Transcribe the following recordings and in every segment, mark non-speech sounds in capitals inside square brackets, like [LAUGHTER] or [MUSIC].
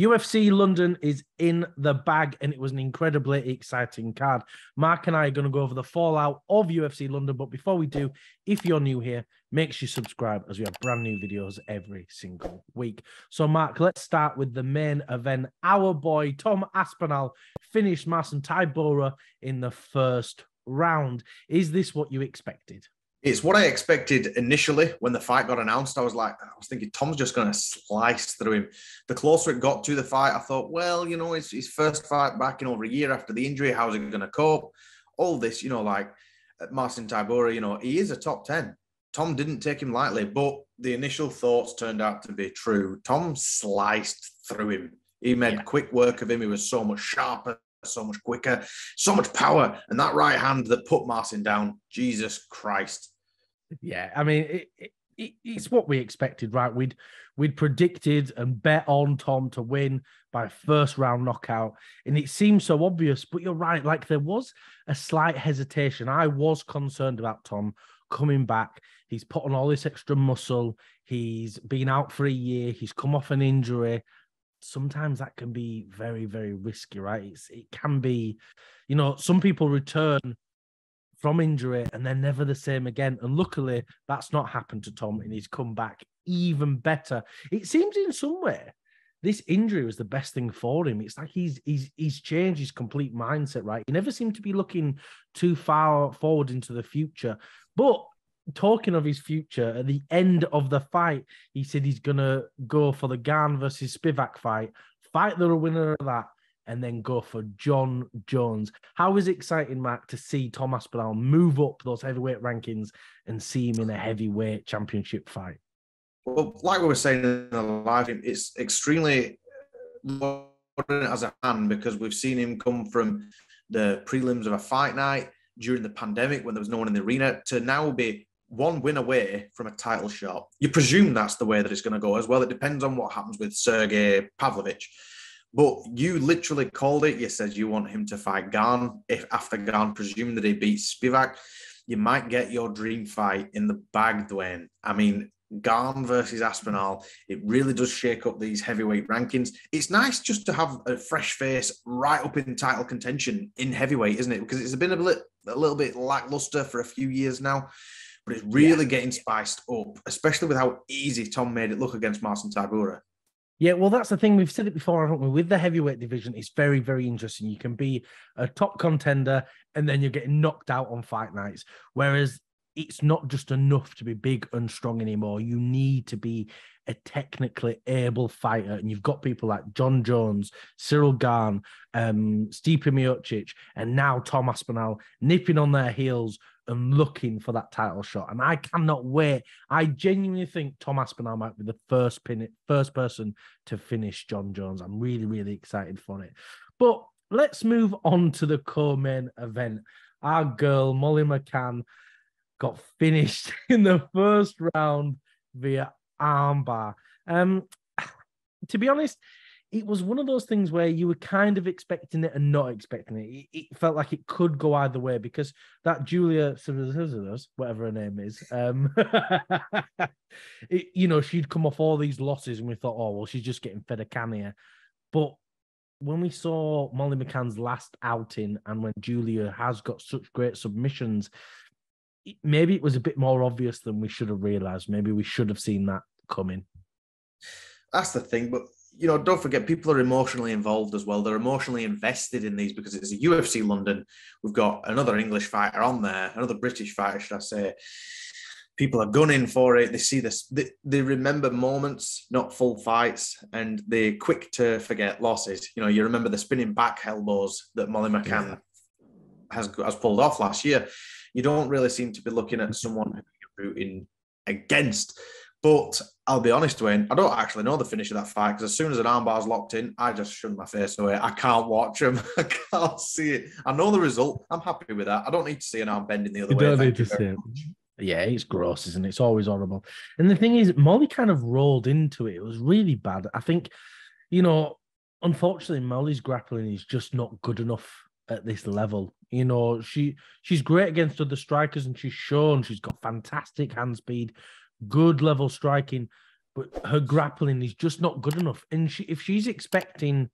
UFC London is in the bag, and it was an incredibly exciting card. Mark and I are going to go over the fallout of UFC London. But before we do, if you're new here, make sure you subscribe as we have brand new videos every single week. So, Mark, let's start with the main event. Our boy Tom Aspinall finished Marcin Tybura in the first round. Is this what you expected? It's what I expected initially when the fight got announced. I was like, I was thinking Tom's just going to slice through him. The closer it got to the fight, I thought, well, you know, it's his first fight back in over a year after the injury. How's he going to cope? All this, you know, like Marcin Tybura, you know, he is a top 10. Tom didn't take him lightly, but the initial thoughts turned out to be true. Tom sliced through him. He made yeah. quick work of him. He was so much sharper, so much quicker, so much power. And that right hand that put Martin down, Jesus Christ. Yeah, I mean, it, it, it's what we expected, right? We'd we'd predicted and bet on Tom to win by first round knockout, and it seemed so obvious. But you're right, like there was a slight hesitation. I was concerned about Tom coming back. He's put on all this extra muscle. He's been out for a year. He's come off an injury sometimes that can be very very risky right? It's, it can be you know some people return from injury and they're never the same again and luckily that's not happened to tom and he's come back even better. It seems in some way this injury was the best thing for him. It's like he's he's he's changed his complete mindset right? He never seemed to be looking too far forward into the future but talking of his future, at the end of the fight, he said he's gonna go for the Gane versus Spivak fight, fight the winner of that, and then go for Jon Jones. How is it exciting, Matt, to see Tom Aspinall move up those heavyweight rankings and see him in a heavyweight championship fight? Well, like we were saying in the live, it's extremely as a fan because we've seen him come from the prelims of a fight night during the pandemic when there was no one in the arena to now be one win away from a title shot. You presume that's the way that it's going to go as well. It depends on what happens with Sergey Pavlovich. But you literally called it. You said you want him to fight Gane. If after Gane, presuming that he beats Spivak, you might get your dream fight in the bag, Dwain. I mean, Gane versus Aspinall, it really does shake up these heavyweight rankings. It's nice just to have a fresh face right up in title contention in heavyweight, isn't it? Because it's been a, bit, a little bit lackluster for a few years now but it's really yeah. getting spiced up, especially with how easy Tom made it look against Marcin Tybura. Yeah, well, that's the thing. We've said it before, haven't we? With the heavyweight division, it's very, very interesting. You can be a top contender and then you're getting knocked out on fight nights. Whereas it's not just enough to be big and strong anymore. You need to be a technically able fighter. And you've got people like Jon Jones, Ciryl Gane, um, Stipe Miocic, and now Tom Aspinall nipping on their heels and looking for that title shot. And I cannot wait. I genuinely think Tom Aspinall might be the first pin, first person to finish Jon Jones. I'm really, really excited for it. But let's move on to the co-main event. Our girl Molly McCann got finished [LAUGHS] in the first round via armbar. Um, to be honest, it was one of those things where you were kind of expecting it and not expecting it. It, it felt like it could go either way because that Julia, whatever her name is, um, [LAUGHS] it, you know, she'd come off all these losses and we thought, oh, well, she's just getting fed a can here. But when we saw Molly McCann's last outing and when Julia has got such great submissions, maybe it was a bit more obvious than we should have realized. Maybe we should have seen that coming. That's the thing, but you know, don't forget people are emotionally involved as well. They're emotionally invested in these because it's a UFC London. We've got another English fighter on there, another British fighter, should I say. People are gunning for it. They see this, they, they remember moments, not full fights, and they're quick to forget losses. You know, you remember the spinning back elbows that Molly McCann yeah. has, has pulled off last year. You don't really seem to be looking at someone who you're rooting against. But I'll be honest, Wayne, I don't actually know the finish of that fight because as soon as an armbar's locked in, I just shun my face away. I can't watch them. [LAUGHS] I can't see it. I know the result. I'm happy with that. I don't need to see an arm bending the other you way. Don't need to see it. Yeah, it's gross, isn't it? It's always horrible. And the thing is, Molly kind of rolled into it. It was really bad. I think, you know, unfortunately, Molly's grappling is just not good enough at this level. You know, she she's great against other strikers, and she's shown she's got fantastic hand speed, good level striking. but her grappling is just not good enough. And she, if she's expecting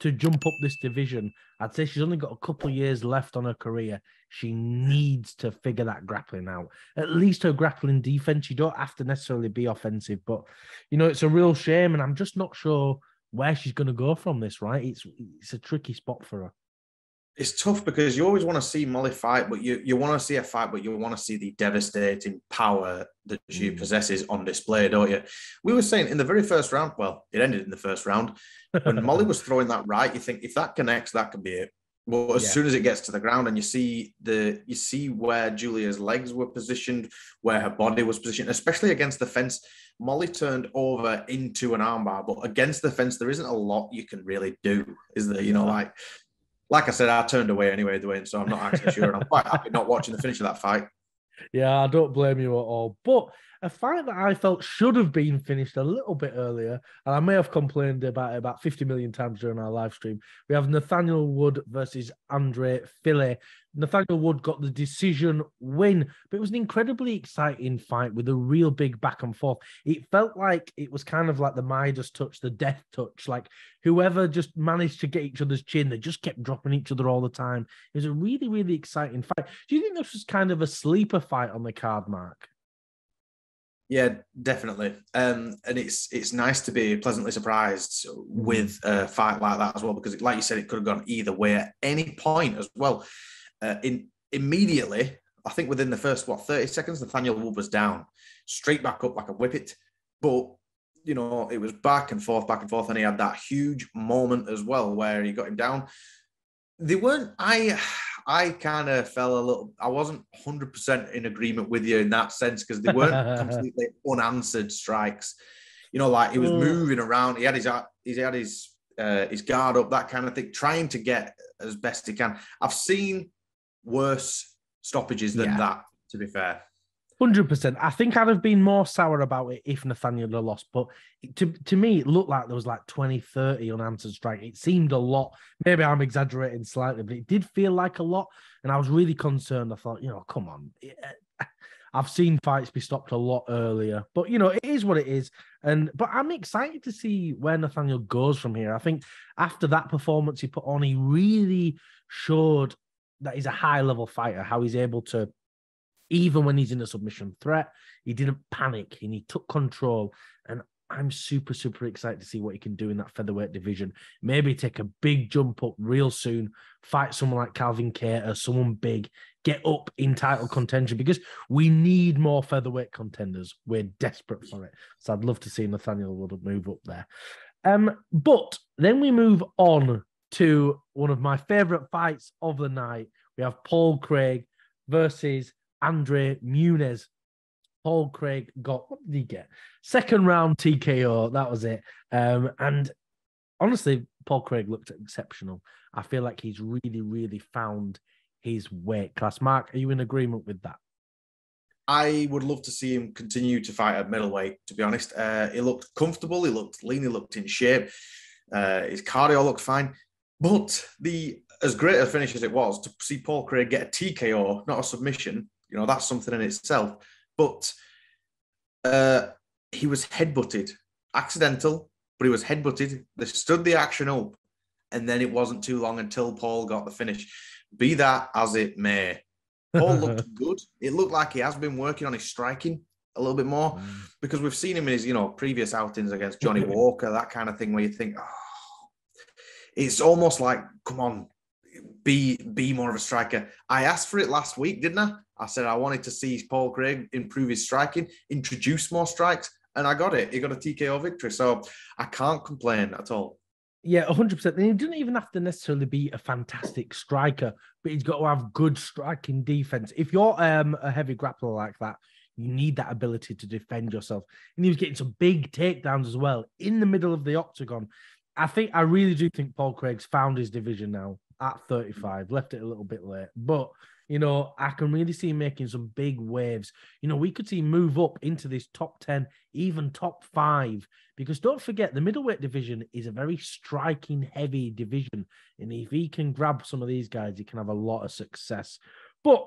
to jump up this division, I'd say she's only got a couple of years left on her career. She needs to figure that grappling out. At least her grappling defense. You don't have to necessarily be offensive, but you know it's a real shame, and I'm just not sure where she's going to go from this. Right? It's it's a tricky spot for her it's tough because you always want to see Molly fight, but you, you want to see a fight, but you want to see the devastating power that she mm. possesses on display, don't you? We were saying in the very first round, well, it ended in the first round. When [LAUGHS] Molly was throwing that right, you think if that connects, that could be it. But as yeah. soon as it gets to the ground and you see the you see where Julia's legs were positioned, where her body was positioned, especially against the fence, Molly turned over into an armbar, but against the fence, there isn't a lot you can really do, is there? You know, like like I said, I turned away anyway, Dwain, so I'm not actually sure. And I'm quite happy not watching the finish of that fight. [LAUGHS] Yeah, I don't blame you at all. But a fight that I felt should have been finished a little bit earlier, and I may have complained about it about 50 million times during our live stream. We have Nathaniel Wood versus Andre Fili. Nathaniel Wood got the decision win, but it was an incredibly exciting fight with a real big back and forth. It felt like it was kind of like the Midas touch, the death touch. Like whoever just managed to get each other's chin, they just kept dropping each other all the time. It was a really, really exciting fight. Do you think this was kind of a sleeper fight on the card, Mark? Yeah, definitely. Um, and it's it's nice to be pleasantly surprised with a fight like that as well, because like you said, it could have gone either way at any point as well. Uh, in immediately, I think within the first what thirty seconds, Nathaniel Wood was down, straight back up like a whippet. But you know, it was back and forth, back and forth, and he had that huge moment as well where he got him down. They weren't. I I kind of fell a little. I wasn't hundred percent in agreement with you in that sense because they weren't [LAUGHS] completely unanswered strikes. You know, like he was mm. moving around. He had his he had his uh, his guard up, that kind of thing, trying to get as best he can. I've seen worse stoppages than yeah. that. To be fair. Hundred percent. I think I'd have been more sour about it if Nathaniel had lost, but to to me, it looked like there was like 20, 30 unanswered strike. It seemed a lot. Maybe I'm exaggerating slightly, but it did feel like a lot, and I was really concerned. I thought, you know, come on. [LAUGHS] I've seen fights be stopped a lot earlier, but you know, it is what it is. And but I'm excited to see where Nathaniel goes from here. I think after that performance he put on, he really showed that he's a high level fighter, how he's able to even when he's in a submission threat, he didn't panic and he took control. And I'm super, super excited to see what he can do in that featherweight division. Maybe take a big jump up real soon, fight someone like Calvin Kattar, someone big, get up in title contention because we need more featherweight contenders. We're desperate for it. So I'd love to see Nathaniel Wood move up there. Um, but then we move on to one of my favorite fights of the night. We have Paul Craig versus Andre Muniz. Paul Craig got what did he get? Second round TKO. That was it. Um, and honestly, Paul Craig looked exceptional. I feel like he's really, really found his weight class. Mark, are you in agreement with that? I would love to see him continue to fight at middleweight. To be honest, uh, he looked comfortable. He looked lean. He looked in shape. Uh, his cardio looked fine. But the as great a finish as it was to see Paul Craig get a TKO, not a submission, you know, that's something in itself. But uh, he was headbutted, accidental, but he was headbutted. They stood the action up, and then it wasn't too long until Paul got the finish. Be that as it may, Paul looked [LAUGHS] good. It looked like he has been working on his striking a little bit more mm. because we've seen him in his, you know, previous outings against [LAUGHS] Johnny Walker, that kind of thing, where you think, oh, it's almost like, come on, be be more of a striker. I asked for it last week, didn't I? I said I wanted to see Paul Craig improve his striking, introduce more strikes, and I got it. He got a TKO victory, so I can't complain at all. Yeah, 100%. And he doesn't even have to necessarily be a fantastic striker, but he's got to have good striking defense. If you're um, a heavy grappler like that, you need that ability to defend yourself. And he was getting some big takedowns as well in the middle of the octagon. I think I really do think Paul Craig's found his division now at 35, left it a little bit late. But, you know, I can really see him making some big waves. You know, we could see move up into this top 10, even top five, because don't forget the middleweight division is a very striking heavy division. And if he can grab some of these guys, he can have a lot of success. But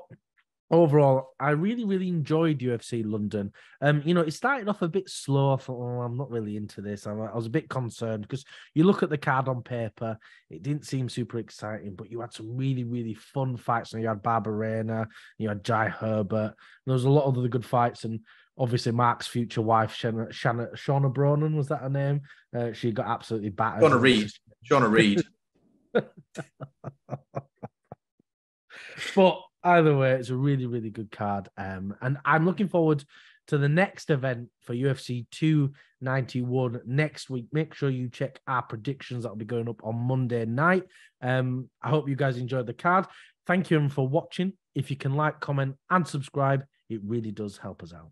overall, I really, really enjoyed UFC London. Um, you know, it started off a bit slow. I thought, oh, I'm not really into this. I, I was a bit concerned because you look at the card on paper, it didn't seem super exciting, but you had some really, really fun fights. And you had Barberena, you had Jai Herbert. There was a lot of other good fights, and obviously Mark's future wife, Shanna, Shanna, Shauna Bronan, was that her name? Uh, she got absolutely battered. Shauna Reed. Shauna Reed. [LAUGHS] [LAUGHS] but either way, it's a really, really good card. Um, and I'm looking forward to the next event for UFC 291 next week. Make sure you check our predictions that'll be going up on Monday night. Um, I hope you guys enjoyed the card. Thank you for watching. If you can like, comment, and subscribe, it really does help us out.